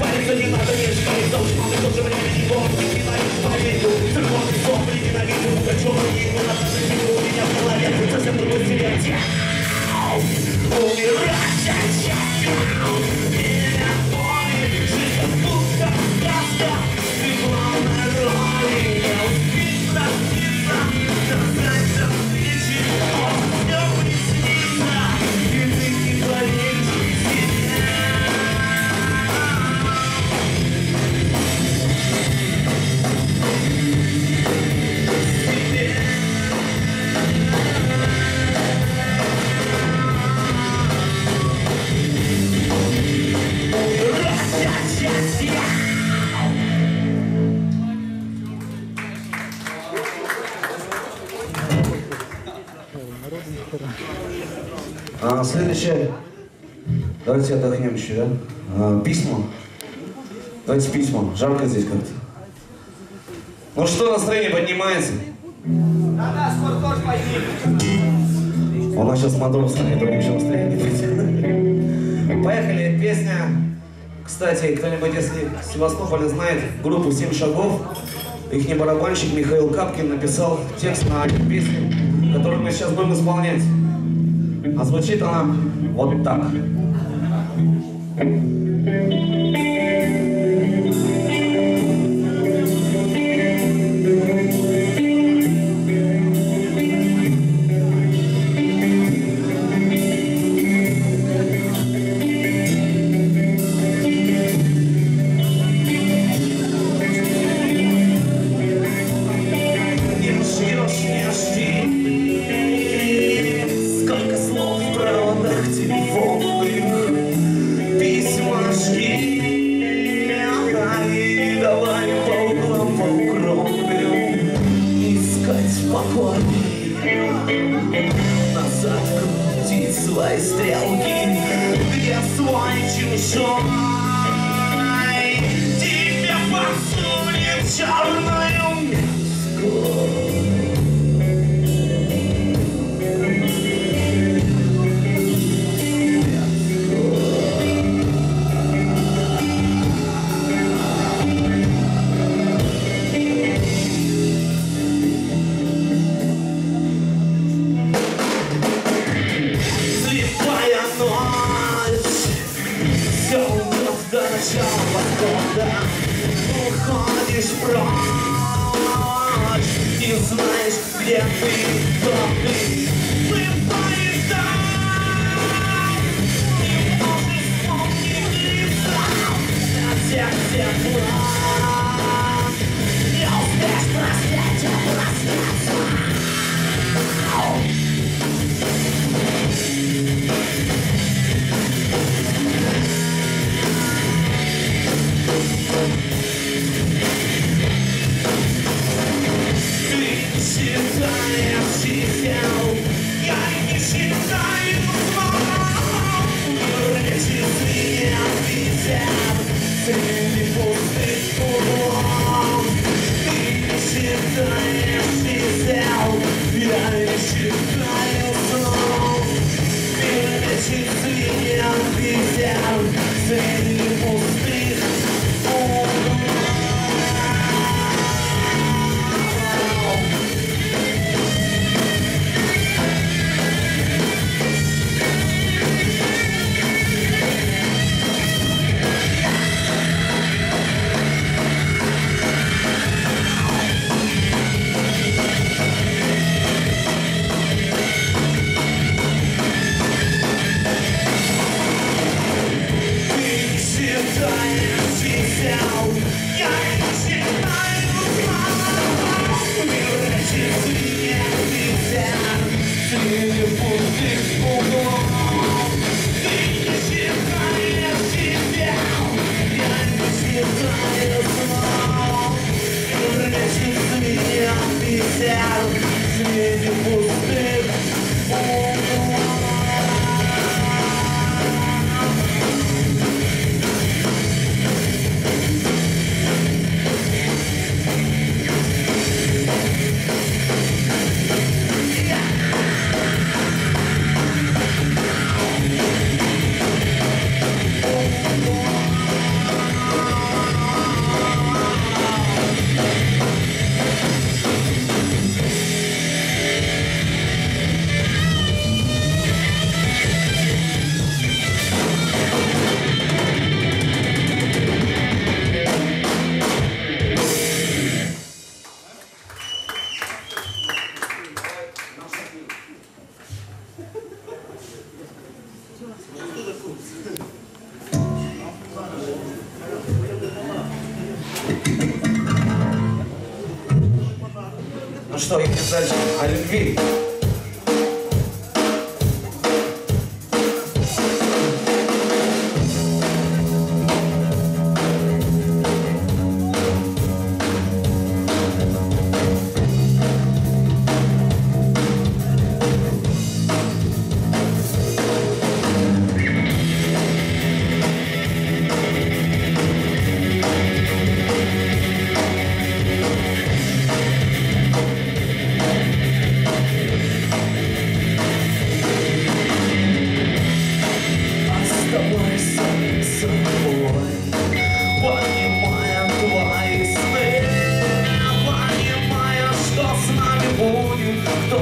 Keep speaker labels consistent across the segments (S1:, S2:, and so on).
S1: париться не надо, не Должен мало, в то же время не Не ненавидишь поверю, церковный сон ненавижу Пугачева И его на деле у меня в голове Совсем другой стереотип Умирать Меня
S2: А, следующее. Давайте отдохнем еще, да? А, письма. Давайте письма. Жарко здесь как-то. Ну что, настроение поднимается?
S3: Да-да, скоро тоже поднимет.
S2: У нас сейчас модром станет, у него еще настроение. Поехали, песня. Кстати, кто-нибудь, если в Севастополе знает группу «Семь шагов», их барабанщик Михаил Капкин написал текст на песню, которую мы сейчас будем исполнять. А звучит она вот так.
S1: Знаешь, где ты, кто ты Слепая там Не можешь вспомнить лица На всех тепла Не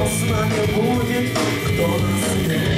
S2: с нами будет, кто нас любит.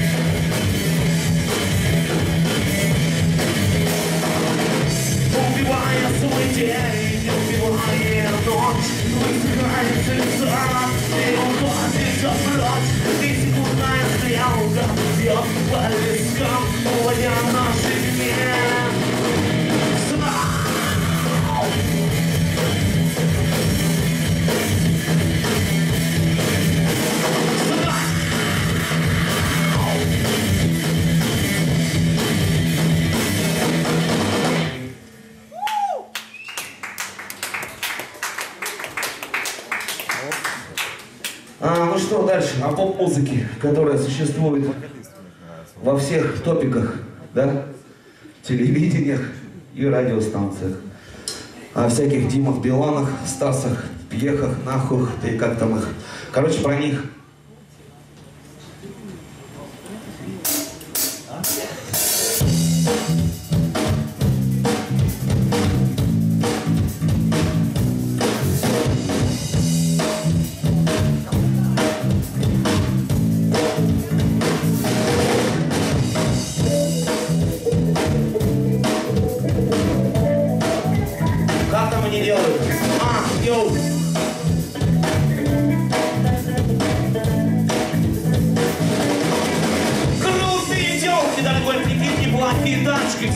S2: Come поп-музыке, которая существует во всех топиках, да? Телевидениях и радиостанциях. О всяких Димах Биланах, Стасах, Пьехах, Нахух, да и как там их. Короче, про них.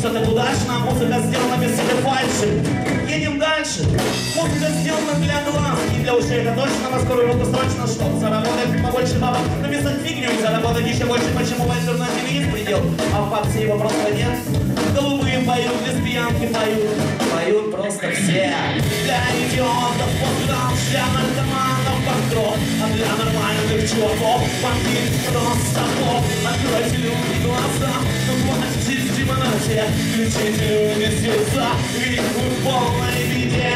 S1: Все так удачно, музыка сделана без всякой фальши Едем дальше. Музыка сделана для глаз, не для ушей Это точно, на скорую руку срочно, чтобы заработать побольше бабок. Написать фигню и заработать еще больше. Почему в альтернативе есть предел, а в попсе его просто нет Голубые поют, лесбиянки поют Поют просто все. Для идиотов постграунд, для наркоманов банкрот А для нормальных чуваков вампир просто поп Откройте люди глаза, ну хватит в демонате Включите люди сердца, ведь вы в полной беде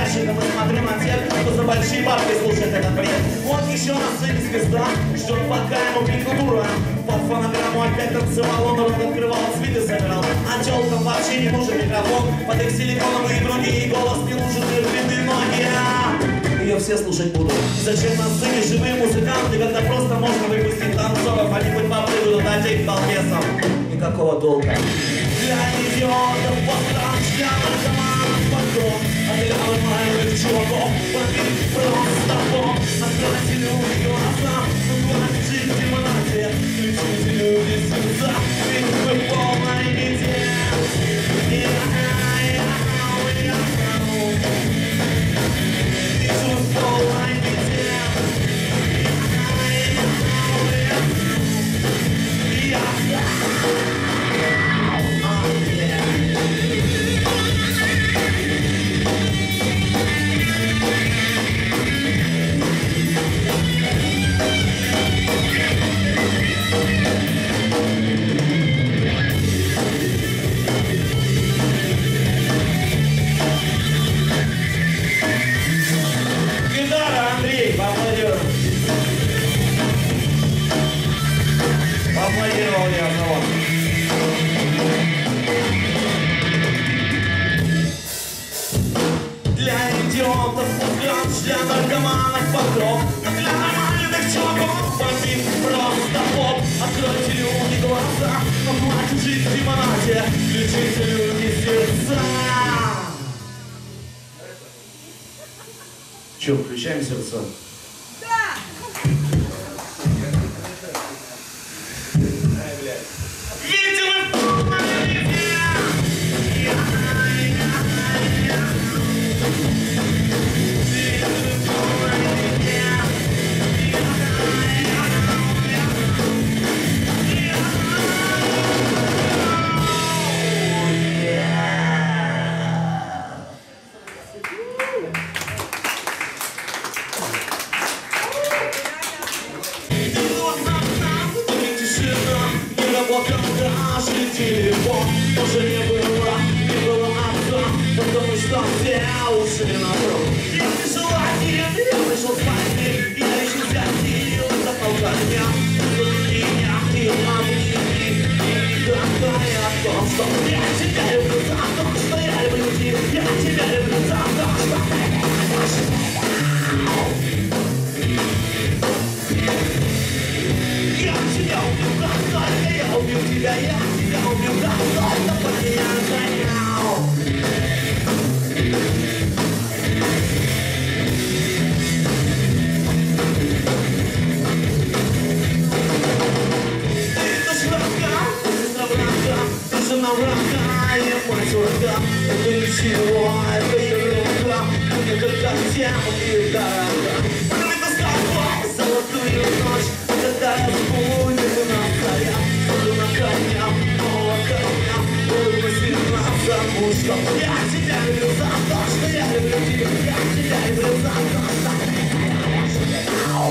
S1: ящиком и смотрю на тех, кто за большие бабки слушает этот бред Вот еще на сцене звезда, ждет пока ему крикнут ура Под фонограмму опять танцевал, он рот открывал, цветы собирал. А телкам вообще не нужен микрофон. Под их силиконовые груди и голос не нужен их длинные ноги ее все слушать будут. Зачем на сцене живые музыканты, когда просто можно выпустить танцоров, они хоть попрыгают на этих балбесов. Никакого долга. Для идиотов, постранж, для наркоманов, потом, а для нормальных чуваков, попить просто бомб. Откройте люди глаза, ну хватит жить в демонате, включите люди
S2: включаем
S1: телефон Тоже не было, не было отца Потому что все ушли на труд Я пришел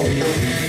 S1: я